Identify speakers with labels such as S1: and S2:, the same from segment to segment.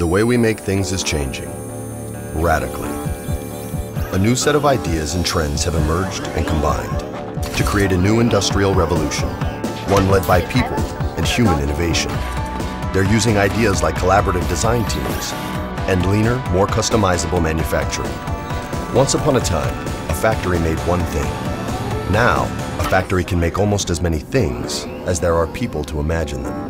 S1: The way we make things is changing, radically. A new set of ideas and trends have emerged and combined to create a new industrial revolution, one led by people and human innovation. They're using ideas like collaborative design teams and leaner, more customizable manufacturing. Once upon a time, a factory made one thing. Now, a factory can make almost as many things as there are people to imagine them.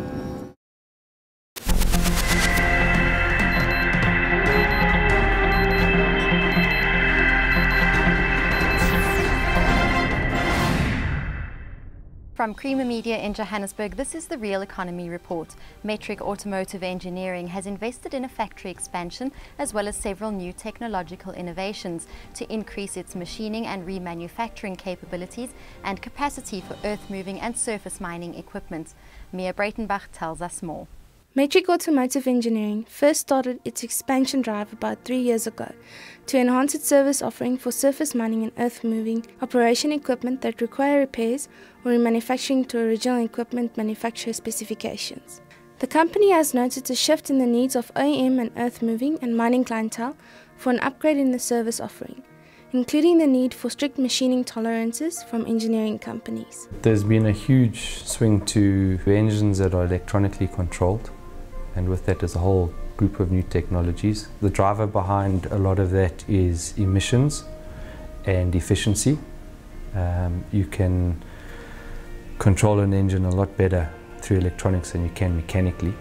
S2: From Creamer Media in Johannesburg, this is the Real Economy Report. Metric Automotive Engineering has invested in a factory expansion as well as several new technological innovations to increase its machining and remanufacturing capabilities and capacity for earth moving and surface mining equipment. Mia Breytenbach tells us more.
S3: Metric Automotive Engineering first started its expansion drive about three years ago to enhance its service offering for surface mining and earth moving operation equipment that require repairs or remanufacturing to original equipment manufacturer specifications. The company has noted a shift in the needs of OEM and earth moving and mining clientele for an upgrade in the service offering including the need for strict machining tolerances from engineering companies.
S4: There's been a huge swing to engines that are electronically controlled and with that is a whole group of new technologies. The driver behind a lot of that is emissions and efficiency. Um, you can control an engine a lot better through electronics than you can mechanically.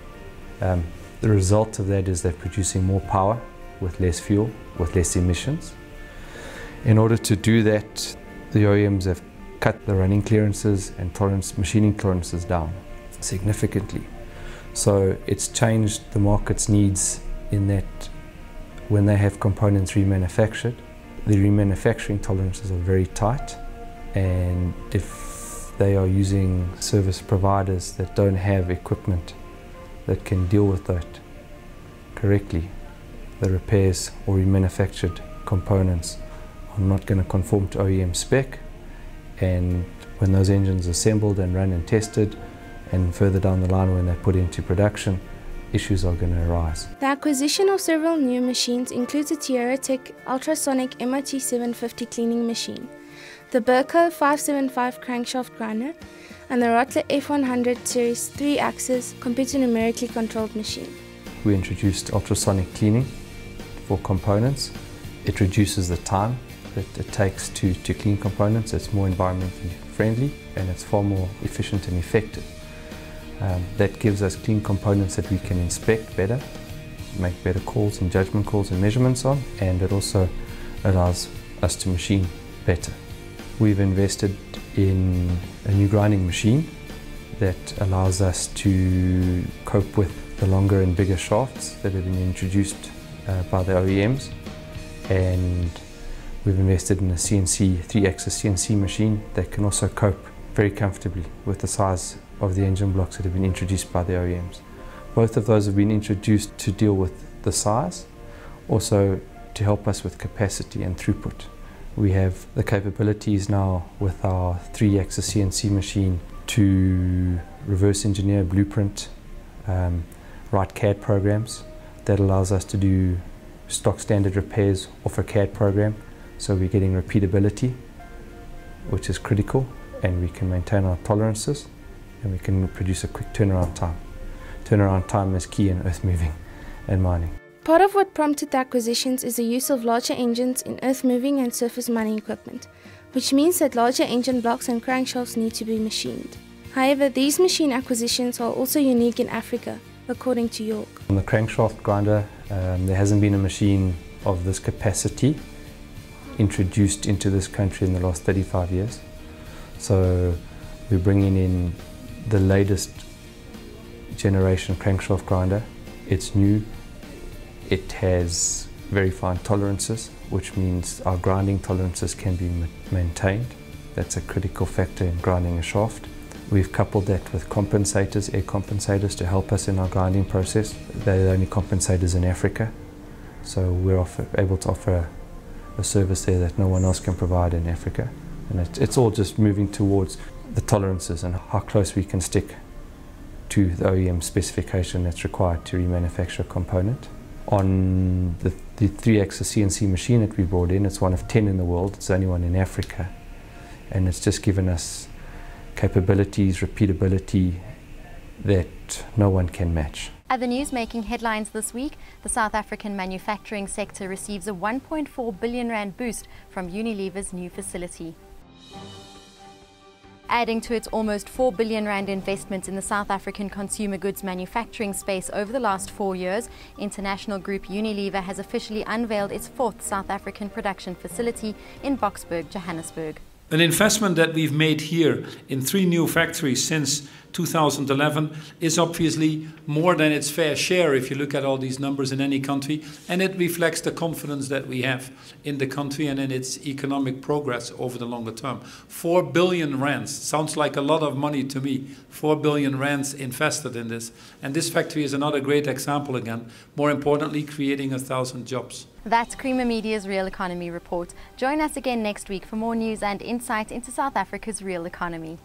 S4: Um, the result of that is they're producing more power with less fuel, with less emissions. In order to do that, the OEMs have cut the running clearances and tolerance, machining tolerances down significantly. So it's changed the market's needs in that when they have components remanufactured, the remanufacturing tolerances are very tight. And if they are using service providers that don't have equipment that can deal with that correctly, the repairs or remanufactured components are not going to conform to OEM spec. And when those engines are assembled and run and tested and further down the line when they're put into production, issues are going to arise.
S3: The acquisition of several new machines includes a TierraTech ultrasonic MOT 750 cleaning machine, the Berco 575 crankshaft grinder, and the Rottler F100 Series 3-axis computer numerically controlled machine.
S4: We introduced ultrasonic cleaning for components. It reduces the time that it takes to, to clean components. It's more environmentally friendly and it's far more efficient and effective. Um, that gives us clean components that we can inspect better, make better calls and judgment calls and measurements on, and it also allows us to machine better. We've invested in a new grinding machine that allows us to cope with the longer and bigger shafts that have been introduced uh, by the OEMs and we've invested in a CNC, three-axis CNC machine that can also cope very comfortably with the size of the engine blocks that have been introduced by the OEMs. Both of those have been introduced to deal with the size, also to help us with capacity and throughput. We have the capabilities now with our three-axis CNC machine to reverse engineer blueprint, um, write CAD programs that allows us to do stock standard repairs off a CAD program. So we're getting repeatability, which is critical, and we can maintain our tolerances and we can produce a quick turnaround time. Turnaround time is key in earth moving and mining.
S3: Part of what prompted the acquisitions is the use of larger engines in earth moving and surface mining equipment, which means that larger engine blocks and crankshafts need to be machined. However, these machine acquisitions are also unique in Africa, according to Yorke.
S4: On the crankshaft grinder, um, there hasn't been a machine of this capacity introduced into this country in the last 35 years. So we're bringing in the latest generation crankshaft grinder. It's new, it has very fine tolerances, which means our grinding tolerances can be maintained. That's a critical factor in grinding a shaft. We've coupled that with compensators, air compensators to help us in our grinding process. They're the only compensators in Africa, so we're offer, able to offer a service there that no one else can provide in Africa. And it, it's all just moving towards the tolerances and how close we can stick to the OEM specification that's required to remanufacture a component. on the, the 3-axis CNC machine that we brought in. It's one of 10 in the world. It's the only one in Africa. And it's just given us capabilities, repeatability that no one can match.
S2: Other news making headlines this week, the South African manufacturing sector receives a 1.4 billion rand boost from Unilever's new facility. Adding to its almost 4 billion rand investment in the South African consumer goods manufacturing space over the last four years, international group Unilever has officially unveiled its fourth South African production facility in Boksburg, Johannesburg.
S5: An investment that we've made here in three new factories since 2011 is obviously more than its fair share if you look at all these numbers in any country, and it reflects the confidence that we have in the country and in its economic progress over the longer term. 4 billion rands sounds like a lot of money to me. 4 billion rands invested in this. And this factory is another great example again, more importantly, creating a thousand jobs.
S2: That's Creamer Media's Real Economy Report. Join us again next week for more news and insight into South Africa's real economy.